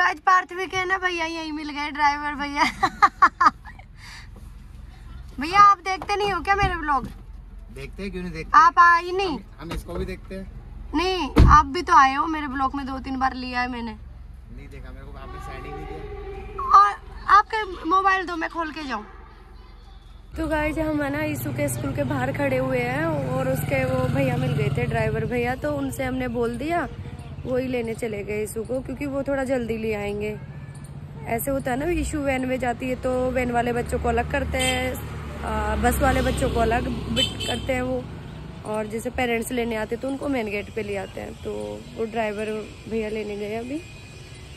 आज पार्थिवी के ना भैया यही मिल गए ड्राइवर भैया। भैया आप देखते नहीं हो क्या मेरे ब्लॉग देखते हैं क्यों नहीं देखते? आप आए नहीं? हम, हम इसको भी देखते हैं। नहीं आप भी तो आए हो मेरे ब्लॉग में दो तीन बार लिया है मैंने। नहीं देखा मेरे को आपने साइड ही नहीं दिया और आपके मोबाइल दो मैं खोल के जाऊँ। तो गाइज़ हम है ना ईसू के स्कूल के बाहर खड़े हुए हैं और उसके वो भैया मिल गए थे ड्राइवर भैया तो उनसे हमने बोल दिया वो ही लेने चले गए ईशू को, क्योंकि वो थोड़ा जल्दी ले आएँगे। ऐसे होता है ना ईशू वैन में जाती है तो वैन वाले बच्चों को अलग करते हैं बस वाले बच्चों को अलग बिट करते हैं वो। और जैसे पेरेंट्स लेने आते हैं तो उनको मेन गेट पे ले आते हैं। तो वो ड्राइवर भैया लेने गए अभी।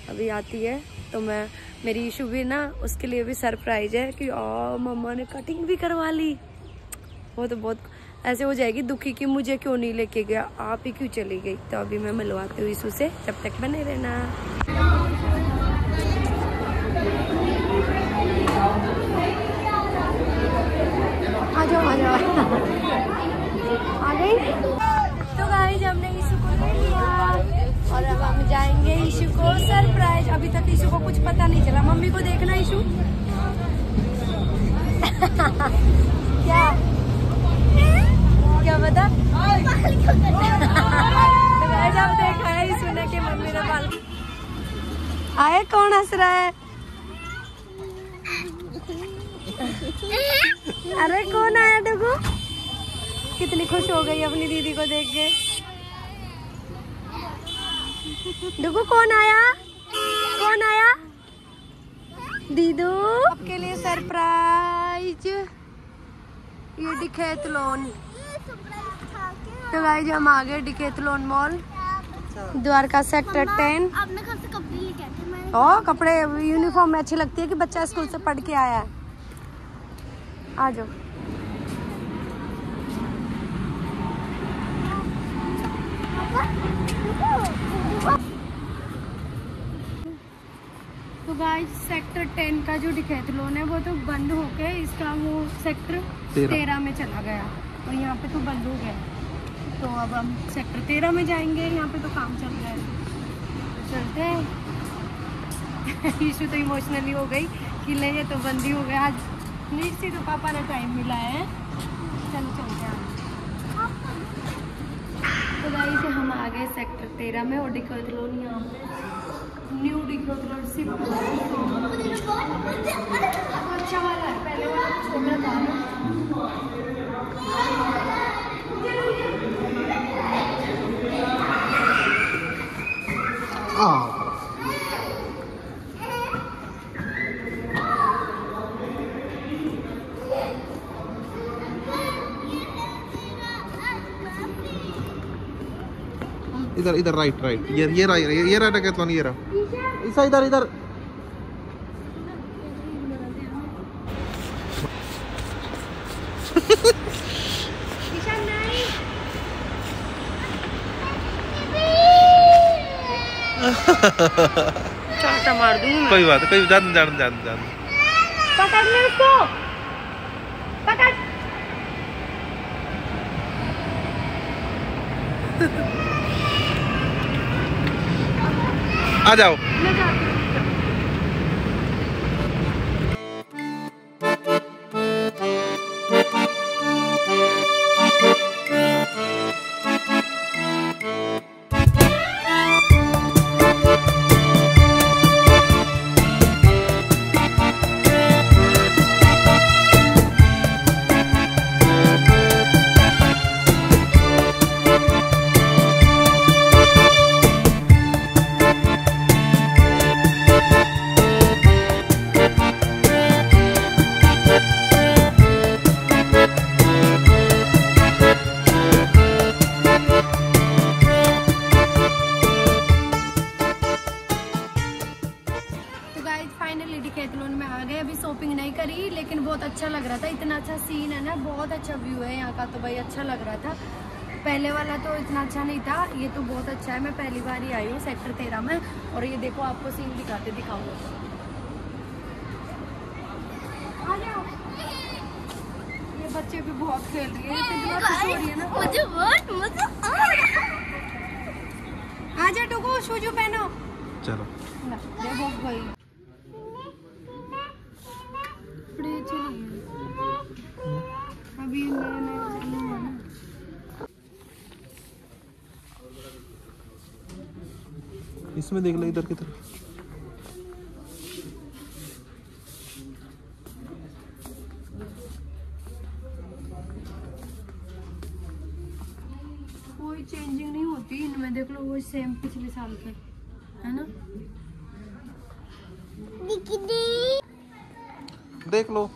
अभी आती है तो मैं, मेरी इशू भी ना, उसके लिए भी सरप्राइज़ है कि ओ मम्मा ने कटिंग भी करवा ली। वो तो बहुत ऐसे हो जाएगी, दुखी कि मुझे क्यों नहीं लेके गया? आप ही क्यों चली गई? तो अभी मैं मिलवाती हूँ इशू से, जब तक बने रहना। तो को और अब हम जाएँगे को सरप्राइज़ अभी तक को कुछ पता नहीं चला। मम्मी को देखना इशू क्या क्या बता तो गाइस अब देखा है इशू ने कि मम्मी ने बाल आए, कौन हंस रहा है? अरे, कौन आया डुगू कितनी खुश हो गई अपनी दीदी को देख के। डुगू कौन आया? कौन आया? दीदू? आपके लिए सरप्राइज़। ये डिकेथलॉन तो गाइस हम आ गए Decathlon mall Dwarka sector ten ओ कपड़े यूनिफॉर्म में अच्छी लगती है कि बच्चा स्कूल से पढ़ के आया है। आ जाओ। तो गाइस सेक्टर टेन का जो डिकेथलॉन है वो तो बंद हो के इसका वो सेक्टर। तेरह में चला गया। और यहाँ पे तो बंद हो गया। तो अब हम सेक्टर तेरह में जाएँगे, यहाँ पे तो काम चल रहा है। चलते हैं। ईशु तो इमोशनली हो गई कि ले ये तो बंद ही गया। आज प्लीज़ थी तो पापा ने टाइम मिला है। चलो, चलते हैं तो गाइस से हम आ गए सेक्टर तेरह में और डिकोथलोन यहाँ न्यू डिकोथलोन सिर्फ़ अच्छा वाला है, पहले वाला इधर इधर राइट राइट ये ये रहा ये ये ये डेकेथलॉन ये रहा। ईसा, इधर इधर ईशान नहीं चाटा मार दूँगी कोई बात कोई जान जान जान जान। पकड़ ले उसको। पकड़। आ जाओ। मैं जाती तो इतना अच्छा नहीं था। ये तो बहुत अच्छा है। मैं पहली बार ही आई हूँ सेक्टर तेरह में और ये देखो आपको सीन दिखाते दिखाऊँगा ये बच्चे भी बहुत खेल रही है। ना मुझे बहुत मज़ा आ रहा है। आ जा टुकू शूजू पहनो। चलो। देखो गई बड़ी अच्छी नहीं है अभी नया नया चालू हुआ ना इसमें देख लो इधर की तरफ़। कोई चेंजिंग नहीं होती इनमें देख लो वो सेम पिछले साल के है ना? देख लो।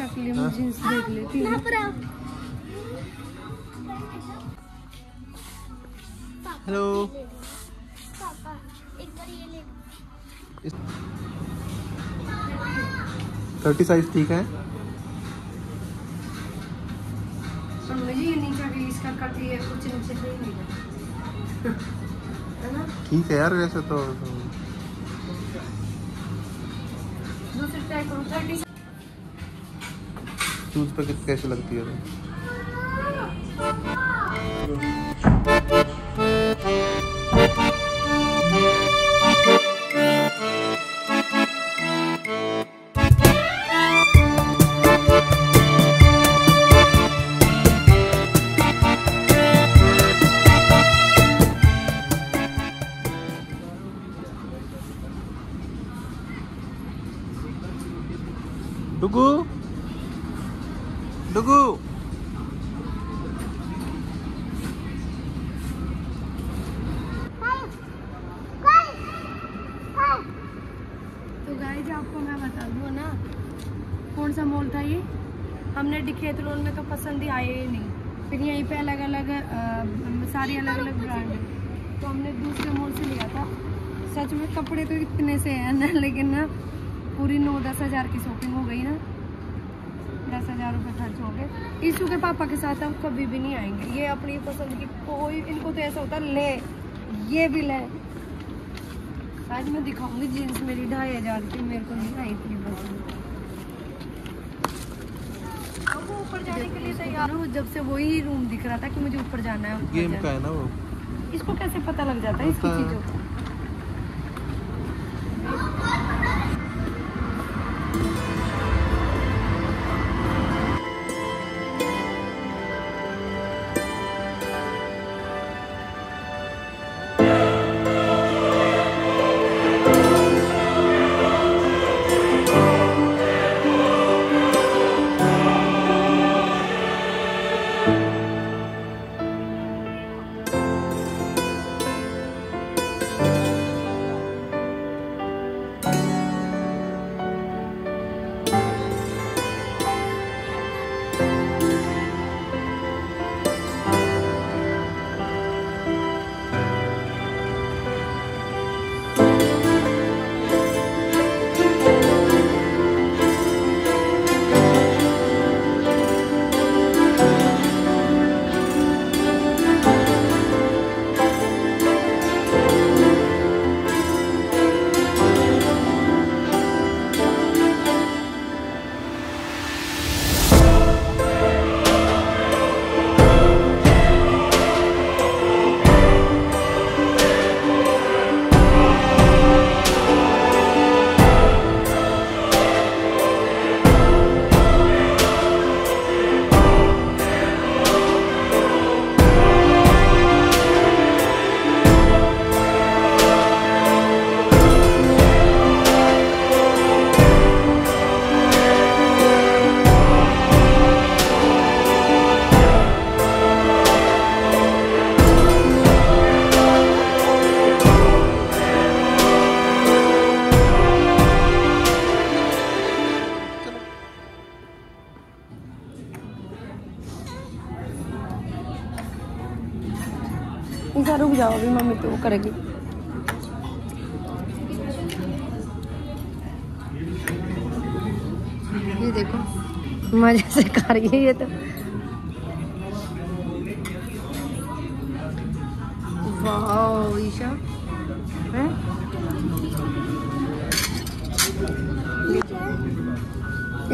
वही शक्ल में जींस देख लेती हूँ। हेलो। पापा एक बार ये ले। थर्टी साइज़ ठीक है? मुझे नीचे भी इसका कट ये कुछ नीचे नहीं है है ना? ठीक है यार वैसे तो दूसरी ट्राई करो। थर्टी शूज़ पे कित- कैसे लगती है? डुगू डुगू तो आपको मैं बता दूँ ना कौन सा मॉल था ये? हमने डिखेतलोन में तो पसंद ही आए ही नहीं। फिर यहीं पे अलग अलग सारी अलग अलग ब्रांड है। तो हमने दूसरे मॉल से लिया था। सच में कपड़े तो इतने से हैं ना लेकिन ना पूरी नौ दस हज़ार की शॉपिंग हो गई ना। दस हज़ार रुपये खर्च हो गए। ईशू के पापा के साथ हम कभी भी नहीं आएँगे। ये अपनी पसंद की कोई इनको तो ऐसा होता ले ये भी ले। आज मैं दिखाऊँगी जीन्स मेरी ढाई हज़ार की मेरे को नहीं आई थी पसंद ऊपर जाने के लिए तैयार हूँ। जब से वही रूम दिख रहा था कि मुझे ऊपर जाना है गेम का है। ना वो? इसको कैसे पता लग जाता है इसकी चीज़ों का? ईशा रुक जाओ, अभी मम्मी तो वो करेगी। ये देखो, मज़े से खा रही है ये तो। ईशा?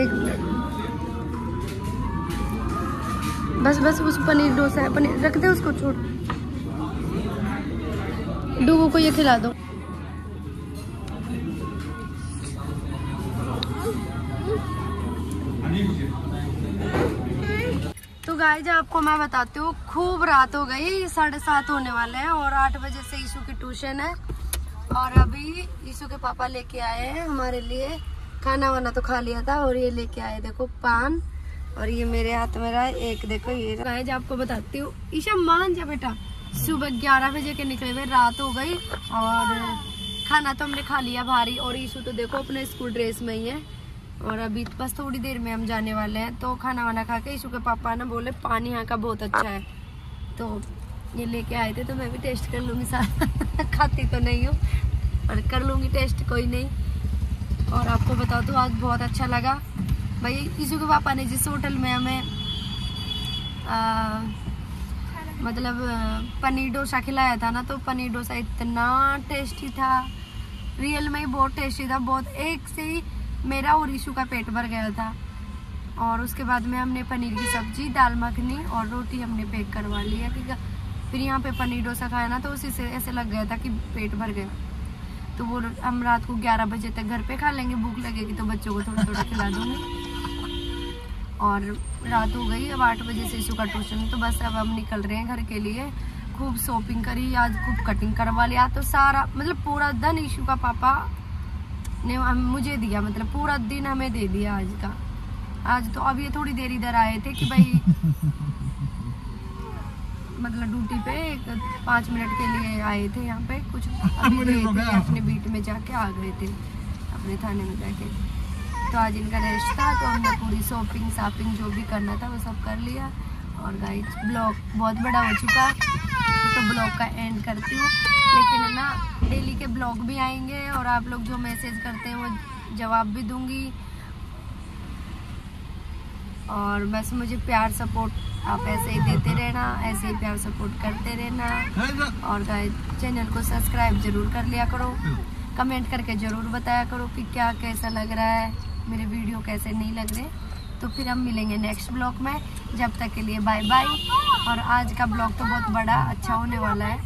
एक बस बस, उस पनीर डोसा है, पनीर रख दे उसको, छोड़। डूबू को ये खिला दो। तो गाइज़ आपको मैं बताती हूँ, खूब रात हो गई, साढ़े सात होने वाले हैं और आठ बजे से ईशु की ट्यूशन है। और अभी ईशु के पापा लेके आए हैं हमारे लिए। खाना वाना तो खा लिया था और ये लेके आए, देखो, पान। और ये मेरे हाथ में रहा एक देखो, ये गाय गाइज़ आपको बताती हूँ, ईशा, मान जा बेटा। सुबह ग्यारह बजे के निकले हुए, रात हो गई और खाना तो हमने खा लिया भारी और ईशु तो देखो अपने स्कूल ड्रेस में ही है और अभी बस थोड़ी देर में हम जाने वाले हैं। तो खाना वाना खा के ईशु के पापा ना बोले, पानी यहाँ का बहुत अच्छा है। तो ये लेके आए थे तो मैं भी टेस्ट कर लूँगी सारा। खाती तो नहीं हूँ और कर लूँगी टेस्ट, कोई नहीं। और आपको बताओ तो आज बहुत अच्छा लगा। भाई, ईशु के पापा ने जिस होटल में हमें मतलब पनीर डोसा खिलाया था ना तो पनीर डोसा इतना टेस्टी था। रियल में ही बहुत टेस्टी था, बहुत एक से ही मेरा और ईशु का पेट भर गया था। और उसके बाद में हमने पनीर की सब्ज़ी, दाल मखनी और रोटी हमने पैक करवा लिया ठीक है। फिर यहाँ पे पनीर डोसा खाया ना तो उसी से ऐसे लग गया था कि पेट भर गया। तो वो हम रात को 11 बजे तक घर पे खा लेंगे, भूख लगेगी तो बच्चों को थोड़ा थोड़ा खिला दूँगी। और रात हो गई अब आठ बजे से ईशु का ट्यूशन तो बस अब हम निकल रहे हैं घर के लिए। खूब शॉपिंग करी आज खूब कटिंग करवा लिया। तो सारा मतलब पूरा दिन ईशु का पापा ने हम मुझे दिया मतलब पूरा दिन हमें दे दिया आज का। आज तो अब ये थोड़ी देर इधर आए थे कि भाई मतलब ड्यूटी पे एक पाँच मिनट के लिए आए थे यहाँ पे कुछ अभी अपने बीट में जाके आ गए थे अपने थाने में जाके। तो आज इनका रेस्ट था तो हमने पूरी शॉपिंग शॉपिंग जो भी करना था वो सब कर लिया। और गाइस ब्लॉग बहुत बड़ा हो चुका। तो ब्लॉग का एंड करती हूँ। लेकिन है ना डेली के ब्लॉग भी आएँगे और आप लोग जो मैसेज करते हैं वो जवाब भी दूँगी। और बस मुझे प्यार सपोर्ट आप ऐसे ही देते रहना ऐसे ही प्यार सपोर्ट करते रहना। और चैनल को सब्सक्राइब ज़रूर कर लिया करो। कमेंट करके ज़रूर बताया करो कि क्या कैसा लग रहा है। मेरे वीडियो कैसे नहीं लग रहे तो फिर हम मिलेंगे नेक्स्ट ब्लॉग में। जब तक के लिए बाय बाय और आज का ब्लॉग तो बहुत बड़ा अच्छा होने वाला है।